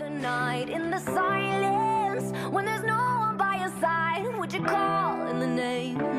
The night in the silence when there's no one by your side. Would you call in the name